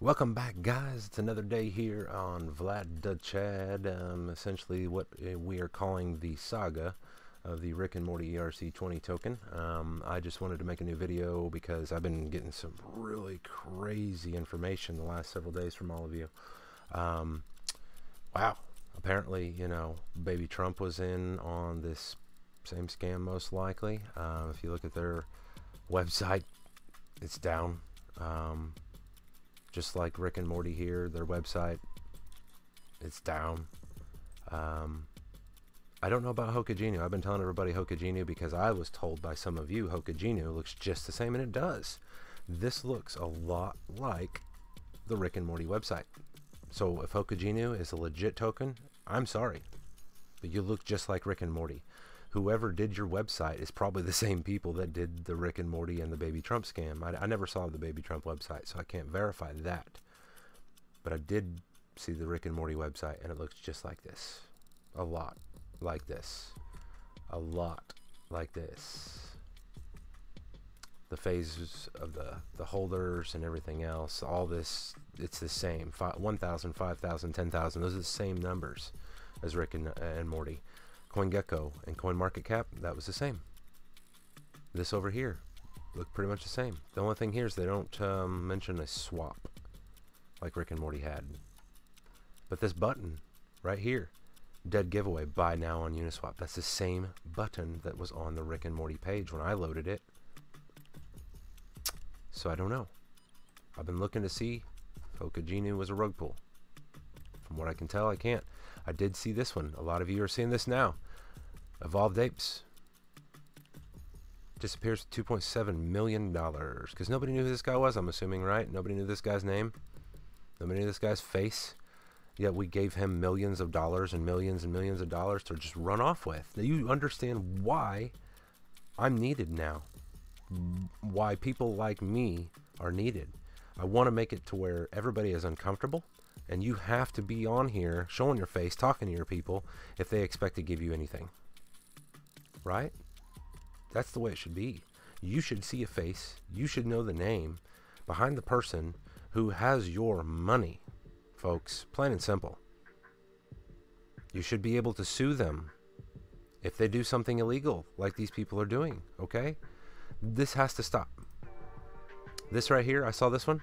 Welcome back, guys. It's another day here on Vlad the Chad. Um, essentially, what uh, we are calling the saga of the Rick and Morty ERC20 token. Um, I just wanted to make a new video because I've been getting some really crazy information the last several days from all of you. Um, wow. Apparently, you know, Baby Trump was in on this same scam, most likely. Uh, if you look at their website, it's down. Um, just like Rick and Morty here, their website, it's down. Um, I don't know about Hokage Inu. I've been telling everybody Hokage Inu because I was told by some of you Hokage Inu looks just the same, and it does. This looks a lot like the Rick and Morty website. So if Hokage Inu is a legit token, I'm sorry, but you look just like Rick and Morty whoever did your website is probably the same people that did the Rick and Morty and the Baby Trump scam. I, I never saw the Baby Trump website, so I can't verify that. But I did see the Rick and Morty website, and it looks just like this. A lot like this. A lot like this. The phases of the, the holders and everything else, all this, it's the same. 1,000, 5,000, 10,000, those are the same numbers as Rick and, and Morty. CoinGecko and CoinMarketCap, that was the same. This over here looked pretty much the same. The only thing here is they don't um, mention a swap like Rick and Morty had. But this button right here, dead giveaway, buy now on Uniswap. That's the same button that was on the Rick and Morty page when I loaded it. So I don't know. I've been looking to see if Hokage Inu was a rug pull. From what I can tell, I can't. I did see this one. A lot of you are seeing this now. Evolved Apes disappears $2.7 million because nobody knew who this guy was, I'm assuming, right? Nobody knew this guy's name. Nobody knew this guy's face. Yet we gave him millions of dollars and millions and millions of dollars to just run off with. Now you understand why I'm needed now. Why people like me are needed. I want to make it to where everybody is uncomfortable and you have to be on here showing your face, talking to your people if they expect to give you anything. Right? That's the way it should be. You should see a face, you should know the name behind the person who has your money, folks. Plain and simple. You should be able to sue them if they do something illegal like these people are doing, okay? This has to stop. This right here, I saw this one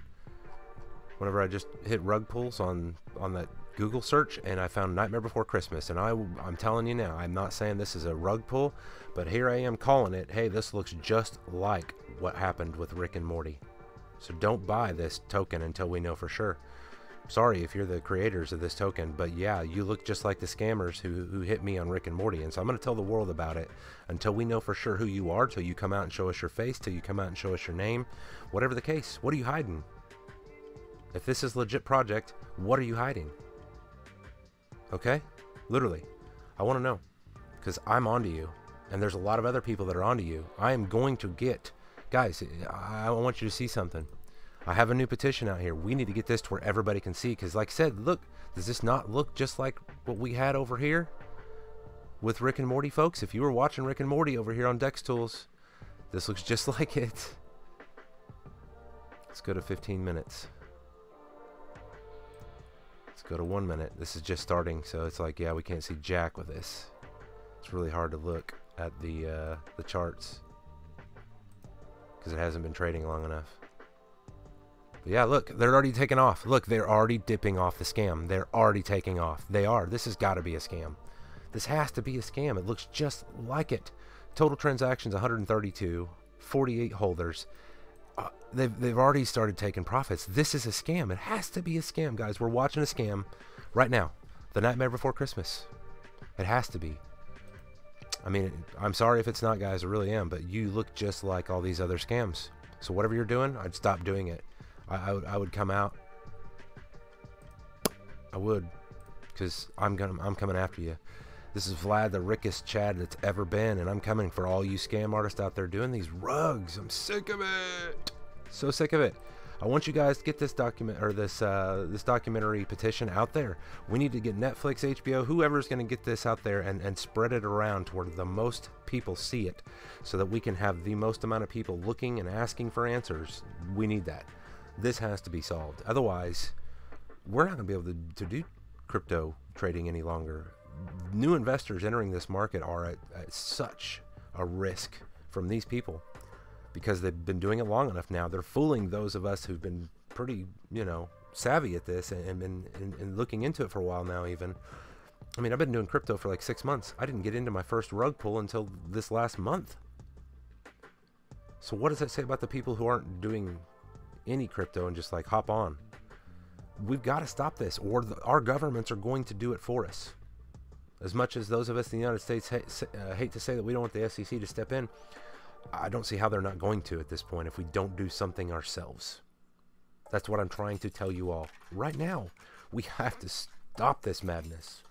whenever I just hit rug pulls on on that Google search and I found Nightmare Before Christmas. And I I'm telling you now I'm not saying this is a rug pull but here I am calling it hey this looks just like what happened with Rick and Morty. So don't buy this token until we know for sure. Sorry if you're the creators of this token but yeah you look just like the scammers who, who hit me on Rick and Morty. And so I'm going to tell the world about it until we know for sure who you are till you come out and show us your face till you come out and show us your name. Whatever the case what are you hiding if this is legit project, what are you hiding? Okay? Literally. I want to know. Because I'm onto you. And there's a lot of other people that are onto you. I am going to get... Guys, I want you to see something. I have a new petition out here. We need to get this to where everybody can see. Because like I said, look, does this not look just like what we had over here? With Rick and Morty, folks? If you were watching Rick and Morty over here on Dex Tools, this looks just like it. Let's go to 15 minutes. Let's go to one minute. This is just starting, so it's like, yeah, we can't see jack with this. It's really hard to look at the uh, the charts because it hasn't been trading long enough. But yeah, look, they're already taking off. Look, they're already dipping off the scam. They're already taking off. They are. This has got to be a scam. This has to be a scam. It looks just like it. Total transactions 132, 48 holders, uh, they've they've already started taking profits. This is a scam. It has to be a scam, guys. We're watching a scam right now. The Nightmare Before Christmas. It has to be. I mean, I'm sorry if it's not, guys. I really am. But you look just like all these other scams. So whatever you're doing, I'd stop doing it. I, I would I would come out. I would, because I'm gonna I'm coming after you. This is Vlad, the rickest Chad that's ever been, and I'm coming for all you scam artists out there doing these rugs. I'm sick of it. So sick of it. I want you guys to get this document or this uh, this documentary petition out there. We need to get Netflix, HBO, whoever's going to get this out there and, and spread it around to where the most people see it, so that we can have the most amount of people looking and asking for answers. We need that. This has to be solved. Otherwise, we're not going to be able to, to do crypto trading any longer. New investors entering this market are at, at such a risk from these people because they've been doing it long enough now. They're fooling those of us who've been pretty, you know, savvy at this and, been looking into it for a while now, even. I mean, I've been doing crypto for like six months. I didn't get into my first rug pull until this last month. So, what does that say about the people who aren't doing any crypto and just like hop on? We've got to stop this, or the, our governments are going to do it for us. As much as those of us in the United States ha- uh, hate to say that we don't want the SEC to step in, I don't see how they're not going to at this point if we don't do something ourselves. That's what I'm trying to tell you all. Right now, we have to stop this madness,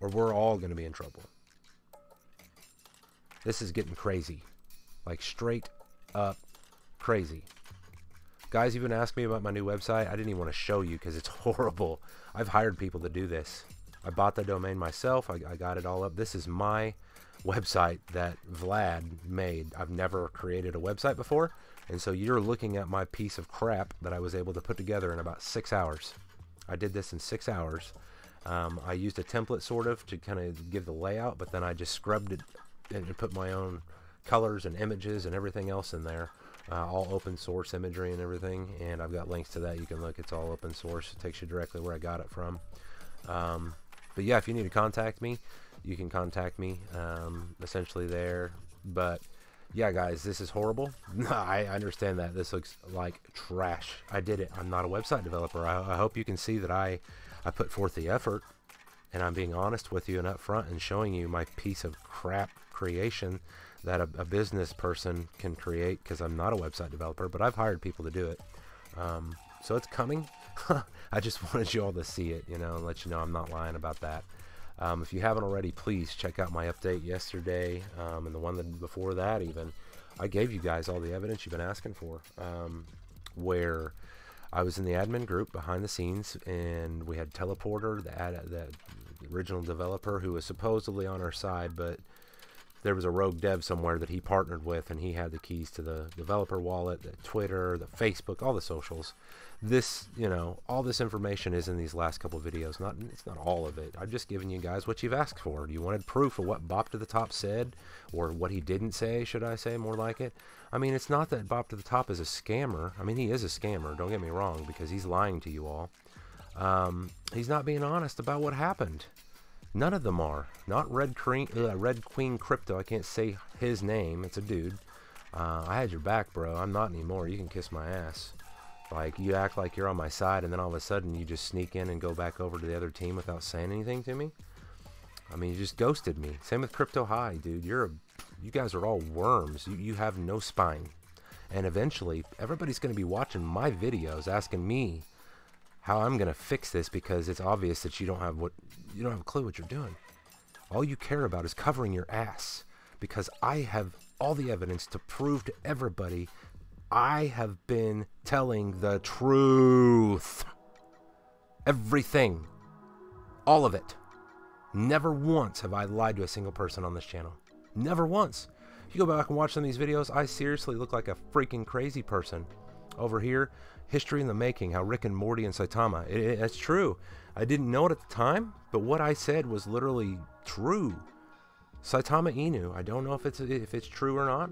or we're all going to be in trouble. This is getting crazy. Like straight up crazy. Guys, been asking me about my new website. I didn't even want to show you because it's horrible. I've hired people to do this. I bought the domain myself. I, I got it all up. This is my website that Vlad made. I've never created a website before. And so you're looking at my piece of crap that I was able to put together in about six hours. I did this in six hours. Um, I used a template sort of to kind of give the layout, but then I just scrubbed it and put my own colors and images and everything else in there. Uh, all open source imagery and everything. And I've got links to that. You can look. It's all open source. It takes you directly where I got it from. Um, but yeah, if you need to contact me, you can contact me um, essentially there. But yeah, guys, this is horrible. I understand that. This looks like trash. I did it. I'm not a website developer. I, I, hope you can see that I, I put forth the effort and I'm being honest with you and upfront and showing you my piece of crap creation that a, a business person can create because I'm not a website developer, but I've hired people to do it. Um, so it's coming. I just wanted you all to see it, you know, and let you know I'm not lying about that. Um, if you haven't already, please check out my update yesterday um, and the one that before that even. I gave you guys all the evidence you've been asking for, um, where I was in the admin group behind the scenes, and we had Teleporter, the, ad, the original developer, who was supposedly on our side, but there was a rogue dev somewhere that he partnered with, and he had the keys to the developer wallet, the Twitter, the Facebook, all the socials this, you know, all this information is in these last couple videos. Not it's not all of it. I'm just giving you guys what you've asked for. You wanted proof of what Bop to the Top said, or what he didn't say, should I say, more like it. I mean, it's not that Bop to the Top is a scammer. I mean, he is a scammer. Don't get me wrong, because he's lying to you all. Um, he's not being honest about what happened. None of them are. Not Red Queen, uh, Red Queen Crypto. I can't say his name. It's a dude. Uh, I had your back, bro. I'm not anymore. You can kiss my ass. Like, you act like you're on my side, and then all of a sudden you just sneak in and go back over to the other team without saying anything to me? I mean, you just ghosted me. Same with Crypto High, dude. You're a, you guys are all worms. You, you have no spine. And eventually, everybody's going to be watching my videos asking me how I'm to fix this because it's obvious that you don't have what you don't have a clue what you're doing. All you care about is covering your ass because I have all the evidence to prove to everybody I have been telling the truth. Everything. All of it. Never once have I lied to a single person on this channel. Never once. If you go back and watch some of these videos, I seriously look like a freaking crazy person. Over here, history in the making, how Rick and Morty and Saitama. It, it, it's true. I didn't know it at the time, but what I said was literally true. Saitama Inu. I don't know if it's if it's true or not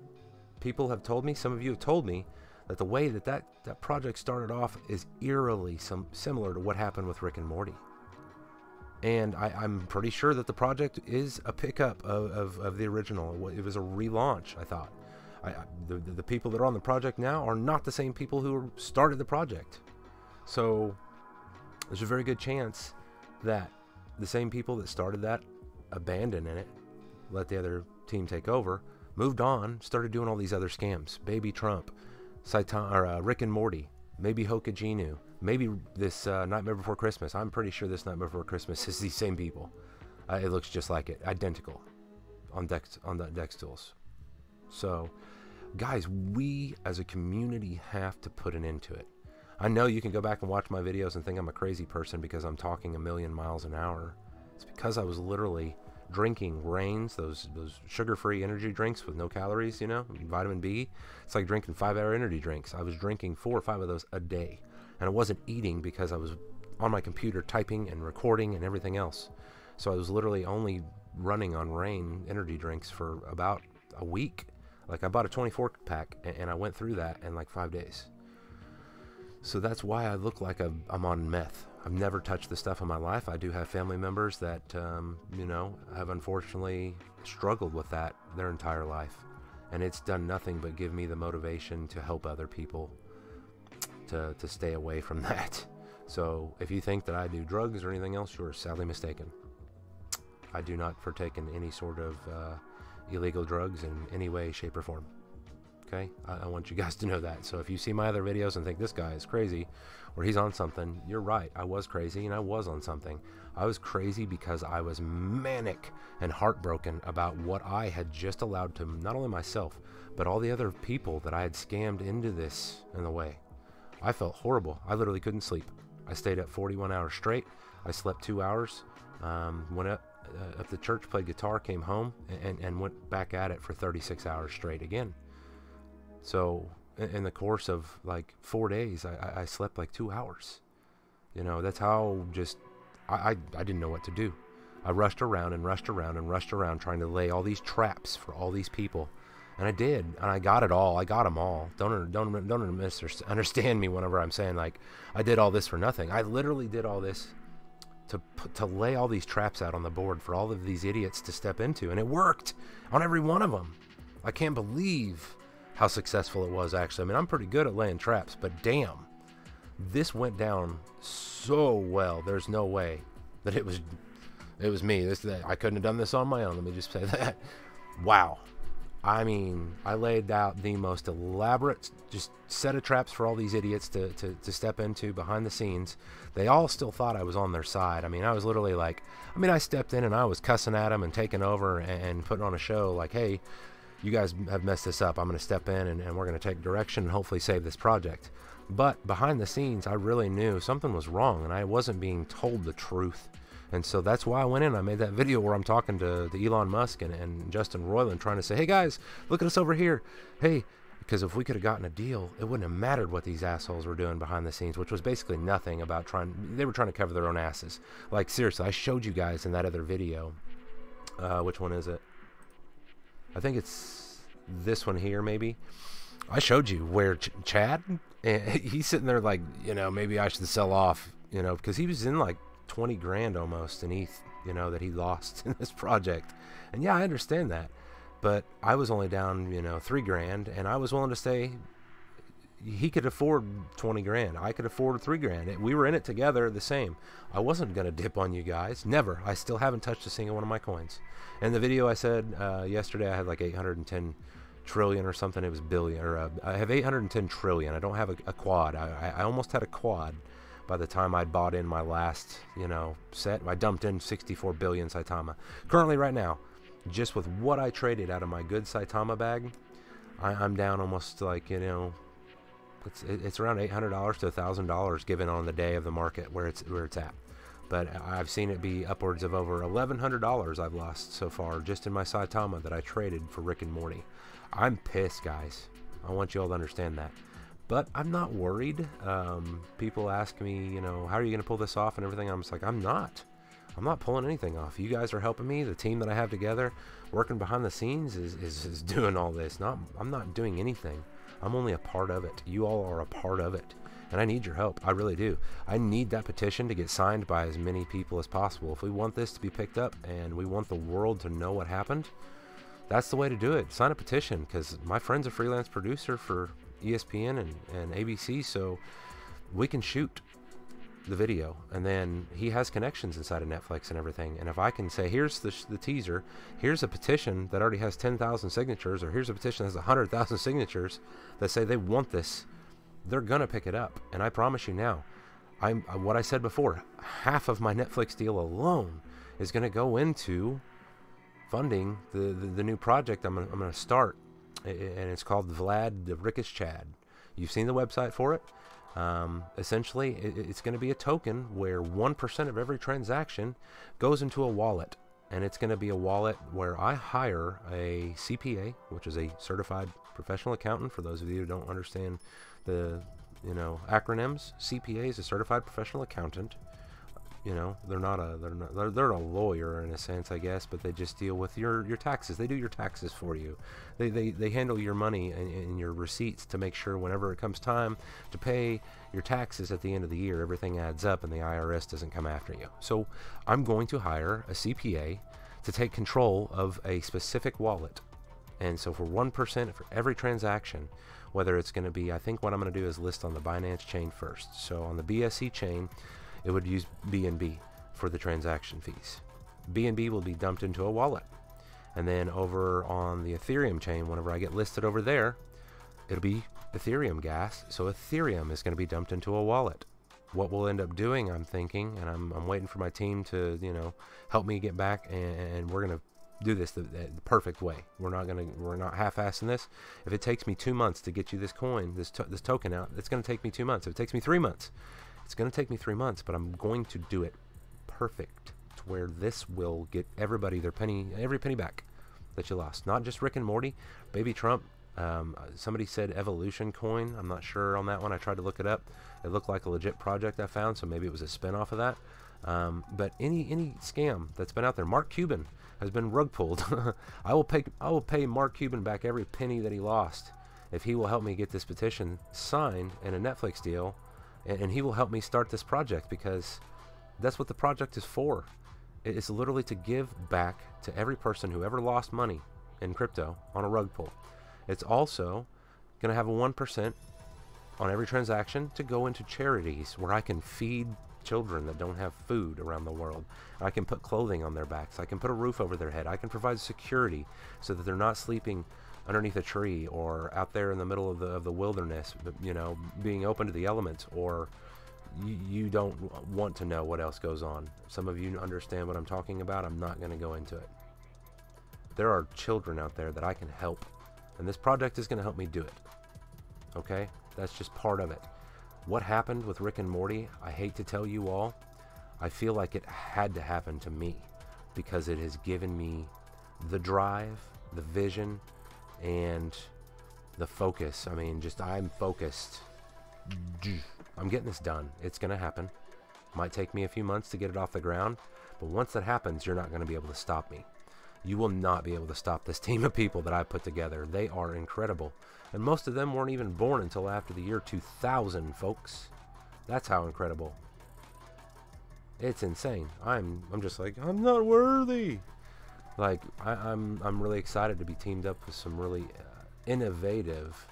people have told me, some of you have told me, that the way that that, that project started off is eerily some, similar to what happened with Rick and Morty. And I, am pretty sure that the project is a pickup of, of, of, the original. It was a relaunch, I thought. I, the, the people that are on the project now are not the same people who started the project. So there's a very good chance that the same people that started that abandoned it, let the other team take over, moved on, started doing all these other scams. Baby Trump, Saitan, or, uh, Rick and Morty, maybe Hokage Inu, maybe this uh, Nightmare Before Christmas. I'm pretty sure this Nightmare Before Christmas is these same people. Uh, it looks just like it, identical, on Dex on the Dex tools. So, guys, we as a community have to put an end to it. I know you can go back and watch my videos and think I'm a crazy person because I'm talking a million miles an hour. It's because I was literally drinking Reigns, those those sugar-free energy drinks with no calories, you know, vitamin B. It's like drinking five-hour energy drinks. I was drinking four or five of those a day, and I wasn't eating because I was on my computer typing and recording and everything else. So I was literally only running on Reign energy drinks for about a week. Like I bought a 24 pack and, and I went through that in like five days. So that's why I look like i am on meth. I've never touched the stuff in my life. I do have family members that, um, you know, have unfortunately struggled with that their entire life. And it's done nothing but give me the motivation to help other people to, to stay away from that. So if you think that I do drugs or anything else, you are sadly mistaken. I do not partake in any sort of uh, illegal drugs in any way, shape, or form. Okay? I, I, want you guys to know that. So if you see my other videos and think this guy is crazy or he's on something, you're right. I was crazy and I was on something. I was crazy because I was manic and heartbroken about what I had just allowed to not only myself, but all the other people that I had scammed into this in the way. I felt horrible. I literally couldn't sleep. I stayed up 41 hours straight. I slept two hours. Um, went up, uh, up the church, played guitar, came home, and, and went back at it for 36 hours straight again. So in the course of like four days, I, I slept like two hours. You know, that's how just I, I, I didn't know what to do. I rushed around and rushed around and rushed around trying to lay all these traps for all these people. And I did, and I got it all. I got them all. Don't don't don't misunderstand me whenever I'm saying like I did all this for nothing. I literally did all this to to lay all these traps out on the board for all of these idiots to step into, and it worked on every one of them. I can't believe how successful it was actually. I mean, I'm pretty good at laying traps, but damn, this went down so well. There's no way that it was it was me. This I couldn't have done this on my own. Let me just say that. Wow. I mean, I laid out the most elaborate just set of traps for all these idiots to, to, to step into behind the scenes. They all still thought I was on their side. I mean, I was literally like, I mean, I stepped in and I was cussing at them and taking over and, and putting on a show like, hey, you guys have messed this up. I'm going to step in and, and we're going to take direction and hopefully save this project. But behind the scenes, I really knew something was wrong and I wasn't being told the truth. And so that's why I went in. I made that video where I'm talking to, to Elon Musk and, and Justin Roiland trying to say, hey guys, look at us over here. Hey, because if we could have gotten a deal, it wouldn't have mattered what these assholes were doing behind the scenes, which was basically nothing about trying. They were trying to cover their own asses. Like seriously, I showed you guys in that other video. Uh, which one is it? I think it's this one here, maybe. I showed you where Ch- Chad, he's sitting there like, you know, maybe I should sell off, you know, because he was in like 20 grand almost in ETH, you know, that he lost in this project. And yeah, I understand that. But I was only down, you know, three grand, and I was willing to stay. He could afford 20 grand. I could afford three grand. We were in it together the same. I wasn't going to dip on you guys. Never. I still haven't touched a single one of my coins. In the video I said uh, yesterday, I had like 810 trillion or something. It was billion. Or uh, I have 810 trillion. I don't have a, a quad. I, I almost had a quad by the time I'd bought in my last, you know, set. I dumped in 64 billion Saitama. Currently, right now, just with what I traded out of my good Saitama bag, I, am down almost like, you know, it's, it's around $800 to $1,000 given on the day of the market where it's, where it's at. But I've seen it be upwards of over $1,100 I've lost so far just in my Saitama that I traded for Rick and Morty. I'm pissed, guys. I want you all to understand that. But I'm not worried. Um, people ask me, you know, how are you going to pull this off and everything. I'm just like, I'm not. I'm not pulling anything off. You guys are helping me. The team that I have together, working behind the scenes, is, is, is doing all this. Not, I'm not doing anything. I'm only a part of it. You all are a part of it. And I need your help. I really do. I need that petition to get signed by as many people as possible. If we want this to be picked up and we want the world to know what happened, that's the way to do it. Sign a petition because my friend's a freelance producer for ESPN and, and ABC, so we can shoot the video. And then he has connections inside of Netflix and everything. And if I can say here's the, the teaser here's a petition that already has 10,000 signatures or here's a petition that has 100,000 signatures that say they want this they're gonna pick it up. And I promise you now I'm uh, what I said before half of my Netflix deal alone is gonna go into funding the, the, the new project I'm I'm gonna start and it's called Vlad the Rickish Chad. You've seen the website for it. Um, essentially, it's going to be a token where 1% of every transaction goes into a wallet. and it's going to be a wallet where I hire a CPA, which is a certified professional accountant. For those of you who don't understand the you know acronyms, CPA is a certified professional accountant. You know, they're not a they're not they're, they're a lawyer in a sense, I guess, but they just deal with your your taxes. They do your taxes for you. They they, they handle your money and, and your receipts to make sure whenever it comes time to pay your taxes at the end of the year, everything adds up and the IRS doesn't come after you. So I'm going to hire a CPA to take control of a specific wallet. And so for 1% for every transaction, whether it's going to be, I think what I'm going to do is list on the Binance chain first. So on the BSC chain, it would use BNB for the transaction fees. BNB will be dumped into a wallet. And then over on the Ethereum chain, whenever I get listed over there, it'll be Ethereum gas. So Ethereum is going to be dumped into a wallet. What we'll end up doing, I'm thinking, and I'm, I'm waiting for my team to, you know, help me get back, and, and we're going to do this the, the, perfect way. We're not gonna we're not half-assing this. If it takes me two months to get you this coin, this to, this token out, it's gonna take me two months. If it takes me three months, it's going to take me three months, but I'm going to do it perfect to where this will get everybody their penny, every penny back that you lost. Not just Rick and Morty, Baby Trump. Um, somebody said Evolution Coin. I'm not sure on that one. I tried to look it up. It looked like a legit project I found, so maybe it was a spinoff of that. Um, but any any scam that's been out there, Mark Cuban has been rug pulled. I will pay I will pay Mark Cuban back every penny that he lost if he will help me get this petition signed in a Netflix deal and, he will help me start this project because that's what the project is for. It's literally to give back to every person who ever lost money in crypto on a rug pull. It's also going to have a 1% on every transaction to go into charities where I can feed children that don't have food around the world. I can put clothing on their backs. I can put a roof over their head. I can provide security so that they're not sleeping underneath a tree or out there in the middle of the, of the wilderness, you know, being open to the elements, or you, you don't want to know what else goes on. Some of you understand what I'm talking about. I'm not going to go into it. There are children out there that I can help, and this project is going to help me do it. Okay? That's just part of it. What happened with Rick and Morty, I hate to tell you all, I feel like it had to happen to me because it has given me the drive, the vision, and the focus. I mean, just I'm focused. I'm getting this done. It's going to happen. Might take me a few months to get it off the ground, but once that happens, you're not going to be able to stop me. You will not be able to stop this team of people that I put together. They are incredible. And most of them weren't even born until after the year 2000, folks. That's how incredible. It's insane. I'm I'm just like, I'm not worthy. Like I, am I'm, I'm really excited to be teamed up with some really uh, innovative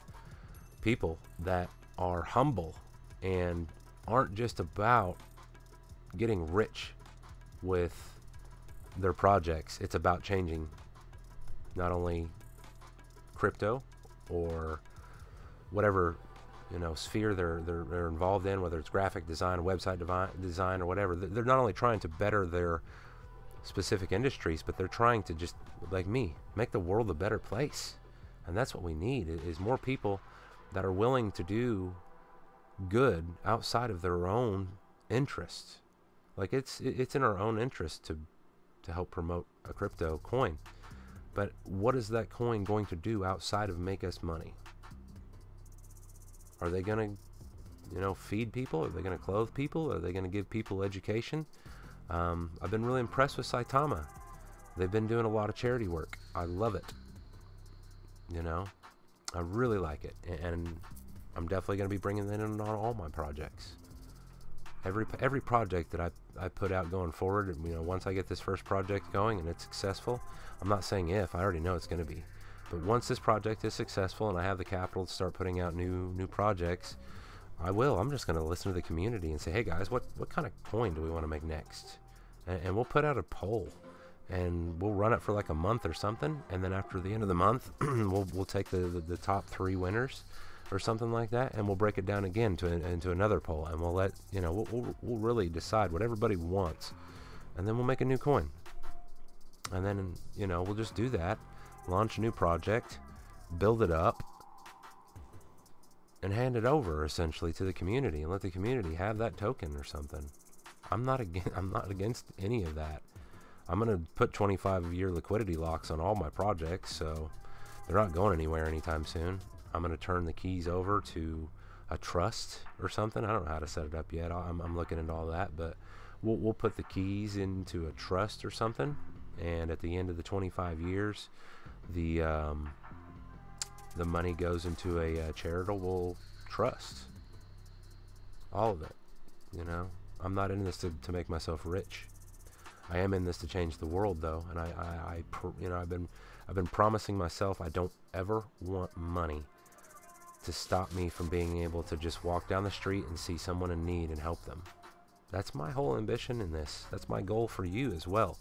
people that are humble and aren't just about getting rich with their projects. It's about changing not only crypto or whatever you know sphere they're, they're they're involved in, whether it's graphic design, website design, or whatever. They're not only trying to better their specific industries, but they're trying to just, like me, make the world a better place. And that's what we need is more people that are willing to do good outside of their own interests. Like it's it's in our own interest to to help promote a crypto coin. But what is that coin going to do outside of make us money? Are they going to you know feed people? Are they going to clothe people? Are they going to give people education? Um, I've been really impressed with Saitama. They've been doing a lot of charity work. I love it. You know, I really like it, and I'm definitely going to be bringing that in on all my projects. Every every project that I I put out going forward, you know, once I get this first project going and it's successful, I'm not saying if, I already know it's going to be. But once this project is successful and I have the capital to start putting out new new projects, I will. I'm just going to listen to the community and say, hey guys, what, what kind of coin do we want to make next? And, and, we'll put out a poll and we'll run it for like a month or something. And then after the end of the month, we'll, we'll take the, the, the, top three winners or something like that and we'll break it down again to into another poll and we'll let, you know, we'll, we'll, we'll really decide what everybody wants. And then we'll make a new coin. And then, you know, we'll just do that, launch a new project, build it up, and hand it over essentially to the community and let the community have that token or something. I'm not against I'm not against any of that. I'm going to put 25 year liquidity locks on all my projects, so they're not going anywhere anytime soon. I'm going to turn the keys over to a trust or something. I don't know how to set it up yet. I'm, I'm looking into all that, but we'll, we'll put the keys into a trust or something. And at the end of the 25 years, the um, the money goes into a, a charitable trust. All of it. You know, I'm not in this to, to make myself rich. I am in this to change the world, though, and I, I, I you know, I've been, I've been promising myself I don't ever want money to stop me from being able to just walk down the street and see someone in need and help them. That's my whole ambition in this. That's my goal for you as well.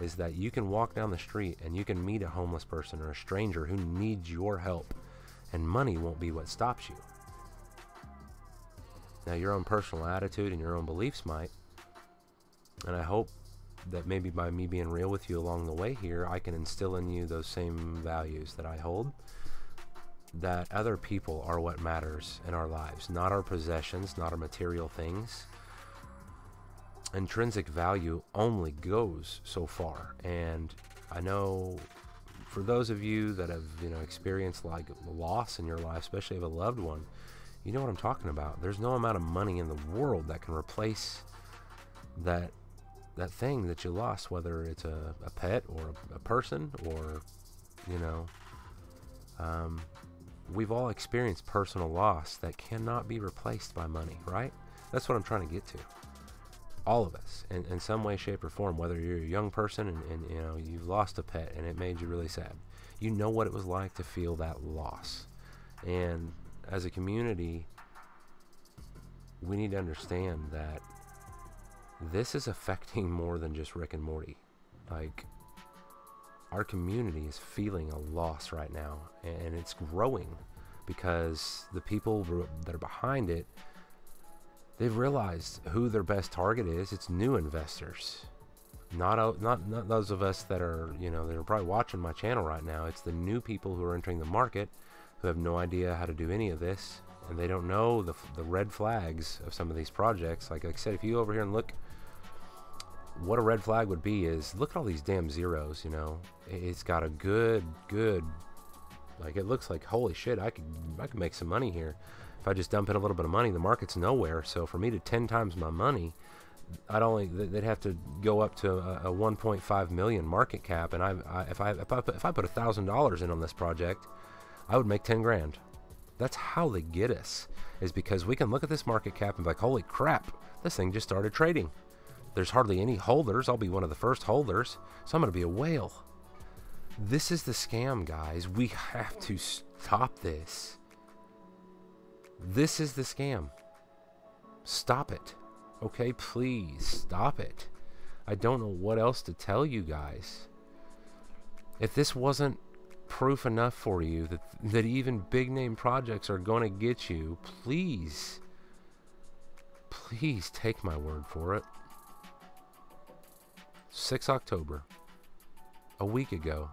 Is that you can walk down the street and you can meet a homeless person or a stranger who needs your help, and money won't be what stops you. Now, your own personal attitude and your own beliefs might. And I hope that maybe by me being real with you along the way here, I can instill in you those same values that I hold. That other people are what matters in our lives, not our possessions, not our material things. Intrinsic value only goes so far. And I know for those of you that have, you know, experienced like loss in your life, especially of a loved one, you know what I'm talking about. There's no amount of money in the world that can replace that that thing that you lost, whether it's a, a pet or a, a, person or, you know, um, we've all experienced personal loss that cannot be replaced by money, right? That's what I'm trying to get to. All of us, in, in some way, shape, or form, whether you're a young person and, and you know you've lost a pet and it made you really sad, you know what it was like to feel that loss. And as a community, we need to understand that this is affecting more than just Rick and Morty. Like, our community is feeling a loss right now, and it's growing because the people that are behind it, they've realized who their best target is. It's new investors, not not not those of us that are you know that are probably watching my channel right now. It's the new people who are entering the market who have no idea how to do any of this, and they don't know the the red flags of some of these projects. Like, I said, if you go over here and look what a red flag would be is look at all these damn zeros, you know. It's got a good, good, like it looks like holy shit, I could, I could make some money here. If I just dump in a little bit of money, the market's nowhere. So for me to 10 times my money, I'd only, they'd have to go up to a, a 1.5 million market cap. And I, I if I, if I, if I put a thousand dollars in on this project, I would make 10 grand. That's how they get us, is because we can look at this market cap and be like, holy crap, this thing just started trading. There's hardly any holders. I'll be one of the first holders. So I'm going to be a whale. This is the scam, guys. We have to stop this. This is the scam. Stop it. Okay, please stop it. I don't know what else to tell you guys. If this wasn't proof enough for you that that even big name projects are going to get you, please please take my word for it. 6 October, a week ago.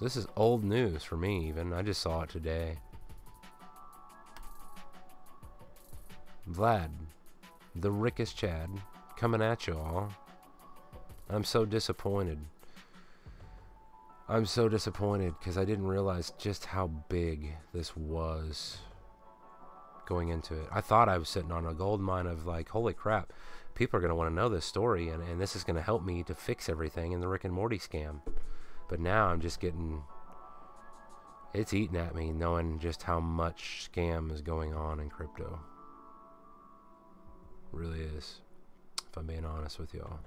This is old news for me, even. I just saw it today. Vlad, the Rickest Chad, coming at you all. I'm so disappointed. I'm so disappointed because I didn't realize just how big this was going into it. I thought I was sitting on a gold mine of like, holy crap, people are going to want to know this story, and, and this is going to help me to fix everything in the Rick and Morty scam. But now I'm just getting. It's eating at me knowing just how much scam is going on in crypto. Really is. If I'm being honest with y'all.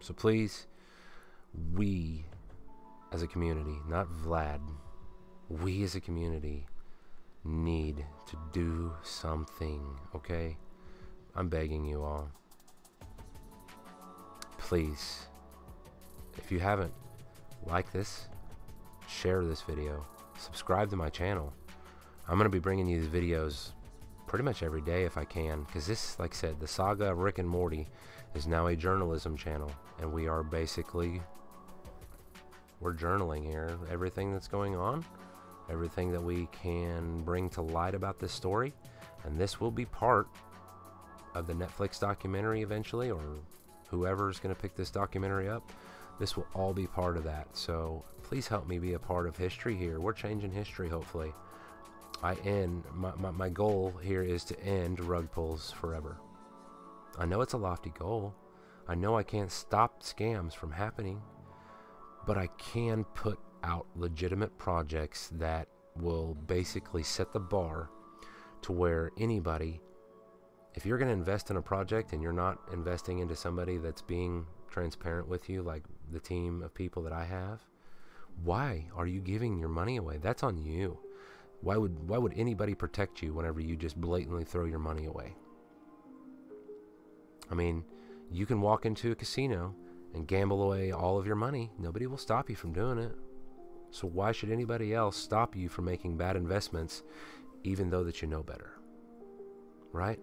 So please, we as a community, not Vlad, we as a community need to do something, okay? I'm begging you all. Please, if you haven't, like this, share this video, subscribe to my channel. I'm going to be bringing you these videos pretty much every day if I can, because this, like I said, the saga of Rick and Morty is now a journalism channel, and we are basically, we're journaling here, everything that's going on everything that we can bring to light about this story. And this will be part of the Netflix documentary eventually, or whoever's going to pick this documentary up, this will all be part of that. So please help me be a part of history here. We're changing history, hopefully. I end, my, my, my goal here is to end rug pulls forever. I know it's a lofty goal. I know I can't stop scams from happening, but I can put out legitimate projects that will basically set the bar to where anybody, if you're going to invest in a project and you're not investing into somebody that's being transparent with you, like the team of people that I have, why are you giving your money away? That's on you. Why would why would anybody protect you whenever you just blatantly throw your money away? I mean, you can walk into a casino and gamble away all of your money. Nobody will stop you from doing it. So why should anybody else stop you from making bad investments even though that you know better? Right?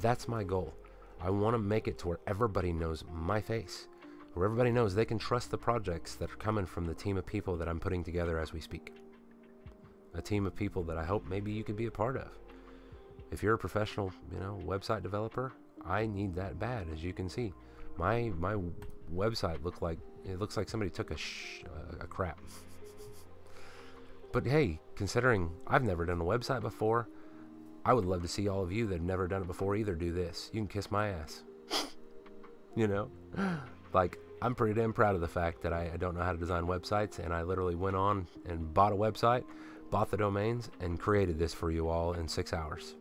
That's my goal. I want to make it to where everybody knows my face, where everybody knows they can trust the projects that are coming from the team of people that I'm putting together as we speak. A team of people that I hope maybe you could be a part of. If you're a professional, you know, website developer, I need that bad, as you can see. My my website looked like it looks like somebody took a sh- a crap. But hey, considering I've never done a website before, I would love to see all of you that have never done it before either do this. You can kiss my ass. you know? Like, I'm pretty damn proud of the fact that I, I, don't know how to design websites, and I literally went on and bought a website, bought the domains, and created this for you all in six hours.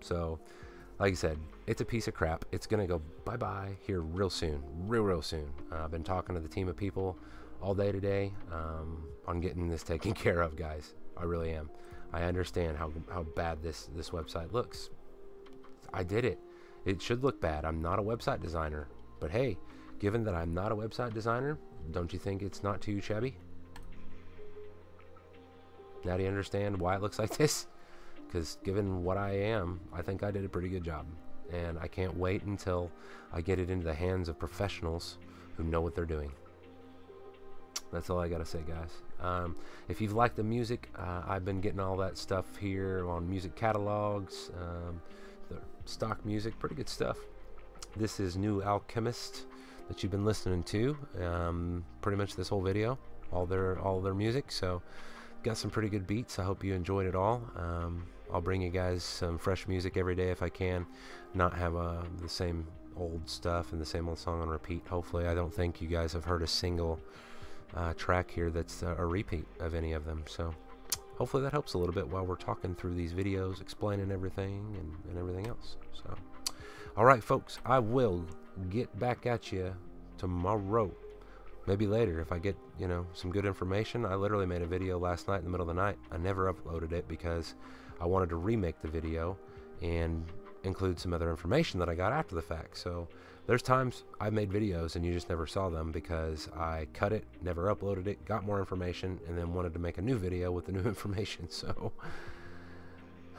So, like I said, it's a piece of crap. It's going to go bye bye here real soon. Real, real soon. Uh, I've been talking to the team of people all day today um, on getting this taken care of, guys. I really am. I understand how, how bad this, this website looks. I did it. It should look bad. I'm not a website designer. But hey, given that I'm not a website designer, don't you think it's not too shabby? Now do you understand why it looks like this? Because given what I am, I think I did a pretty good job. And I can't wait until I get it into the hands of professionals who know what they're doing. That's all I gotta say, guys. Um, if you've liked the music, uh, I've been getting all that stuff here on music catalogs, um, the stock music, pretty good stuff. This is New Alchemist that you've been listening to, um, pretty much this whole video, all their all their music. So, got some pretty good beats. I hope you enjoyed it all. Um, I'll bring you guys some fresh music every day if I can, not have uh, the same old stuff and the same old song on repeat. Hopefully, I don't think you guys have heard a single uh, track here that's uh, a repeat of any of them. So hopefully that helps a little bit while we're talking through these videos, explaining everything and, and everything else. So, all right, folks, I will get back at you tomorrow. Maybe later if I get, you know, some good information. I literally made a video last night in the middle of the night. I never uploaded it because I wanted to remake the video and include some other information that I got after the fact. So there's times I've made videos and you just never saw them because I cut it, never uploaded it, got more information, and then wanted to make a new video with the new information. So,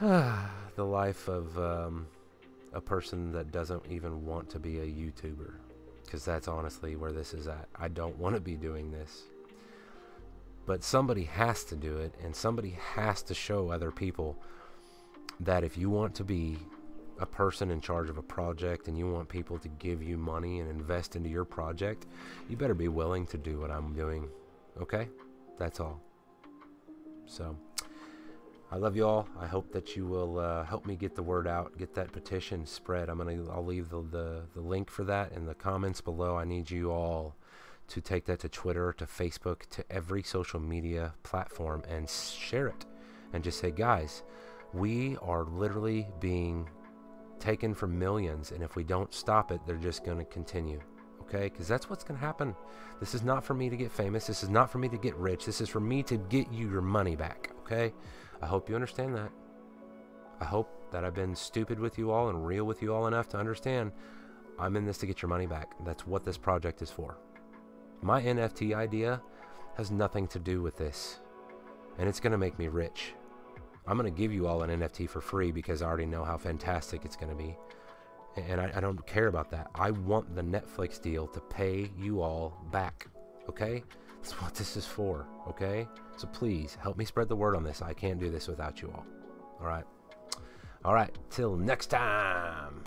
the life of um, a person that doesn't even want to be a YouTuber. Because that's honestly where this is at. I don't want to be doing this. But somebody has to do it, and somebody has to show other people that if you want to be a person in charge of a project and you want people to give you money and invest into your project, you better be willing to do what I'm doing. Okay? That's all. So, I love you all. I hope that you will uh, help me get the word out, get that petition spread. I'm gonna, I'll leave the, the the link for that in the comments below. I need you all to take that to Twitter, to Facebook, to every social media platform and share it, and just say, guys, we are literally being taken from millions, and if we don't stop it, they're just going to continue. Okay? Because that's what's going to happen. This is not for me to get famous. This is not for me to get rich. This is for me to get you your money back. Okay? I hope you understand that. I hope that I've been stupid with you all and real with you all enough to understand I'm in this to get your money back. That's what this project is for. My NFT idea has nothing to do with this, and it's going to make me rich. I'm going to give you all an NFT for free because I already know how fantastic it's going to be. And I, I, don't care about that. I want the Netflix deal to pay you all back. Okay? That's what this is for. Okay? So please help me spread the word on this. I can't do this without you all. All right? All right, till next time.